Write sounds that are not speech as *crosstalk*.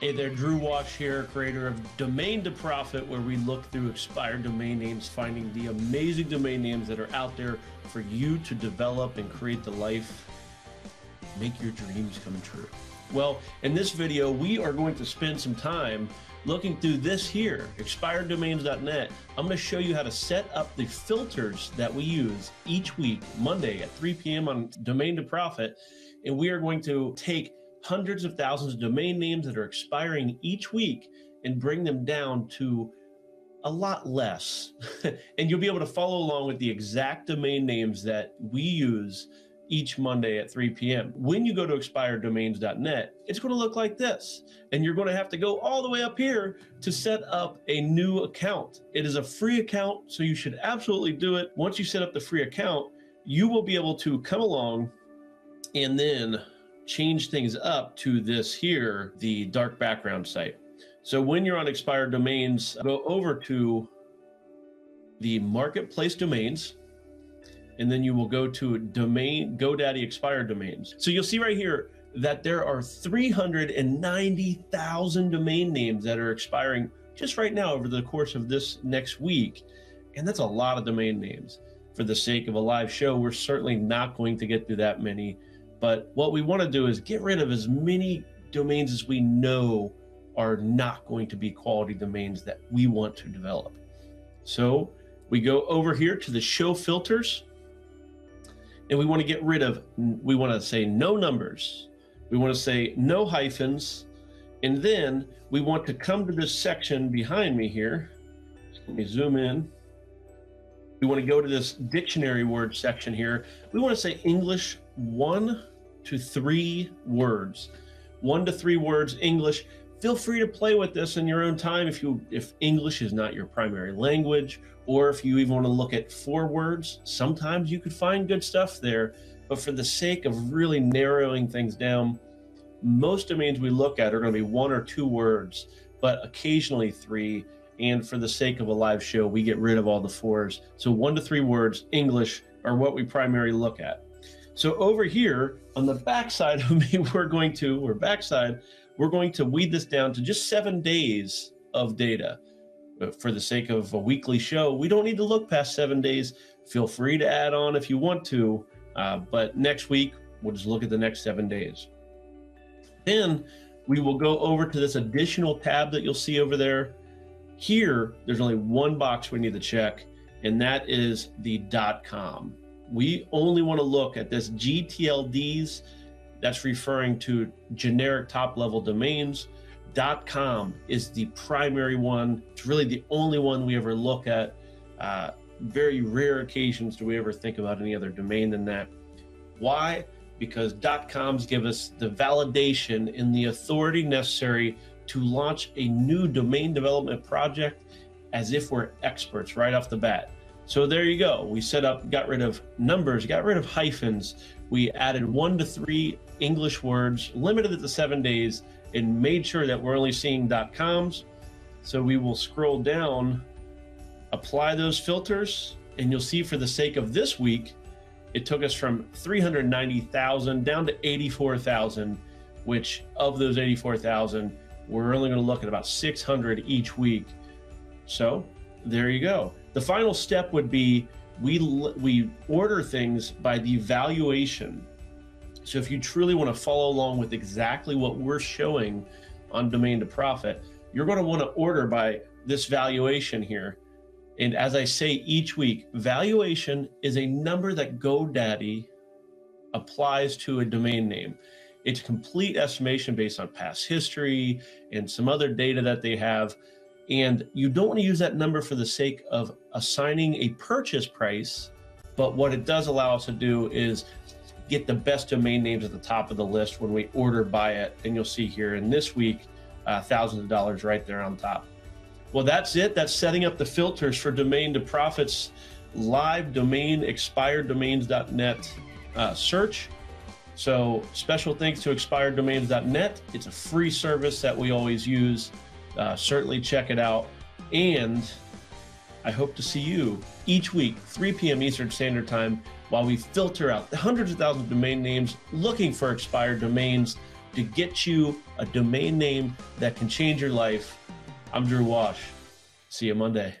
Hey there, Drew Wash here, creator of Domain to Profit, where we look through expired domain names, finding the amazing domain names that are out there for you to develop and create the life, make your dreams come true. Well, in this video, we are going to spend some time looking through this here, expireddomains.net. I'm going to show you how to set up the filters that we use each week, Monday at 3 p.m. on Domain to Profit. And we are going to take hundreds of thousands of domain names that are expiring each week and bring them down to a lot less. *laughs* and you'll be able to follow along with the exact domain names that we use each Monday at 3 p.m. When you go to expireddomains.net, it's going to look like this. And you're going to have to go all the way up here to set up a new account. It is a free account, so you should absolutely do it. Once you set up the free account, you will be able to come along and then change things up to this here, the dark background site. So when you're on expired domains, go over to the marketplace domains, and then you will go to domain GoDaddy expired domains. So you'll see right here that there are 390,000 domain names that are expiring just right now over the course of this next week. And that's a lot of domain names. For the sake of a live show, we're certainly not going to get through that many. But what we want to do is get rid of as many domains as we know are not going to be quality domains that we want to develop. So we go over here to the show filters and we want to get rid of, we want to say no numbers. We want to say no hyphens. And then we want to come to this section behind me here. Let me zoom in. We want to go to this dictionary word section here. We want to say English one to three words. One to three words English. Feel free to play with this in your own time if you if English is not your primary language, or if you even want to look at four words. Sometimes you could find good stuff there, but for the sake of really narrowing things down, most domains we look at are going to be one or two words, but occasionally three. And for the sake of a live show, we get rid of all the fours. So one to three words, English, are what we primarily look at. So over here on the backside *laughs* of me, we're going to, or backside, we're going to weed this down to just seven days of data. But for the sake of a weekly show, we don't need to look past seven days. Feel free to add on if you want to. Uh, but next week, we'll just look at the next seven days. Then we will go over to this additional tab that you'll see over there. Here, there's only one box we need to check, and that is the .com we only want to look at this GTLDs. That's referring to generic top level domains. .com is the primary one. It's really the only one we ever look at. Uh, very rare occasions do we ever think about any other domain than that. Why? Because .coms give us the validation and the authority necessary to launch a new domain development project as if we're experts right off the bat. So there you go. We set up, got rid of numbers, got rid of hyphens. We added one to three English words, limited it to seven days, and made sure that we're only seeing .coms. So we will scroll down, apply those filters, and you'll see for the sake of this week, it took us from 390,000 down to 84,000, which of those 84,000, we're only going to look at about 600 each week. So there you go. The final step would be we we order things by the valuation. So if you truly want to follow along with exactly what we're showing on domain to profit, you're going to want to order by this valuation here. And as I say each week, valuation is a number that GoDaddy applies to a domain name. It's a complete estimation based on past history and some other data that they have. And you don't want to use that number for the sake of assigning a purchase price. But what it does allow us to do is get the best domain names at the top of the list when we order by it. And you'll see here in this week, uh, thousands of dollars right there on top. Well, that's it. That's setting up the filters for domain to profits live domain expireddomains.net uh, search. So special thanks to expireddomains.net. It's a free service that we always use uh, certainly check it out. And I hope to see you each week, 3 p.m. Eastern Standard Time, while we filter out the hundreds of thousands of domain names looking for expired domains to get you a domain name that can change your life. I'm Drew Wash. See you Monday.